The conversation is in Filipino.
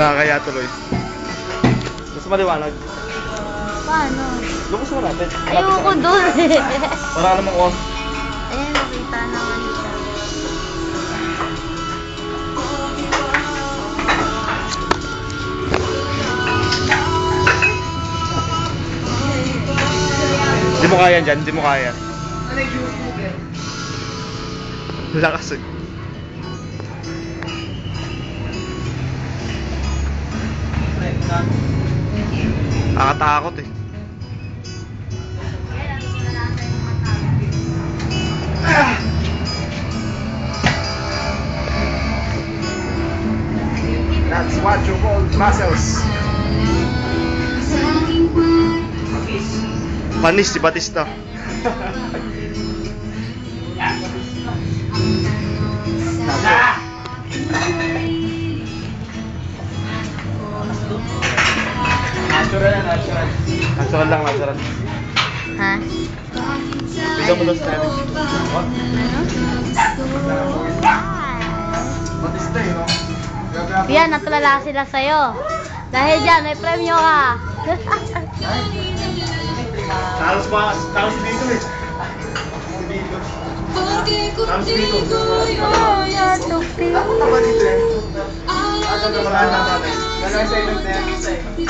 Nakakaya tuloy. Mas maliwanag. Paano? Mo natin. Malapit sa Ayoko doon eh. Wala namang off. Ayun, nakita naman siya. Hindi mo kaya dyan, hindi mo kaya. Lakas eh. Nakakatakot eh. That's what you call muscles. Panis si Batista. Natural na natural. Natural lang, natural. Ha? Bigyan mo daw sa tayo. Ano? Batista eh, no? Grabe Yan, natulala sila sa'yo. Dahil dyan, may premyo ka. Talos ba? Talos dito eh. Talos dito. Ako pa ba dito eh? Ano na wala na natin? Wala sa event na yan isa eh.